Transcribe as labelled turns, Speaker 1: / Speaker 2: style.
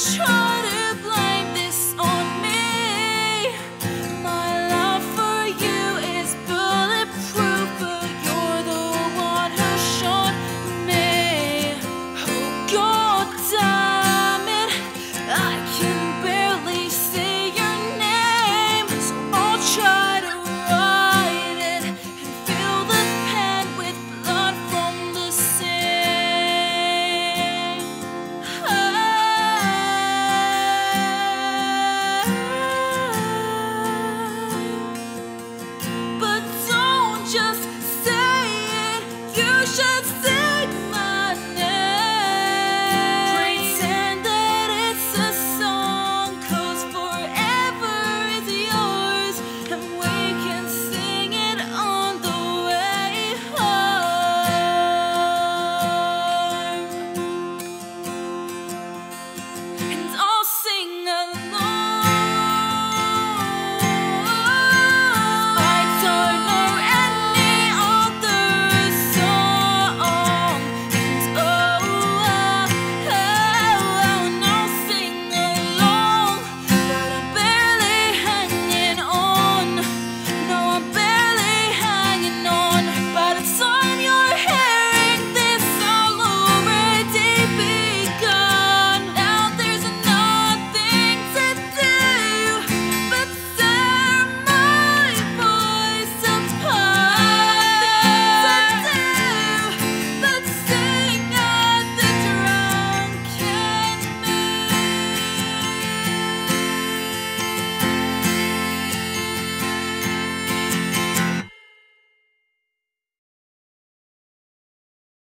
Speaker 1: 唱。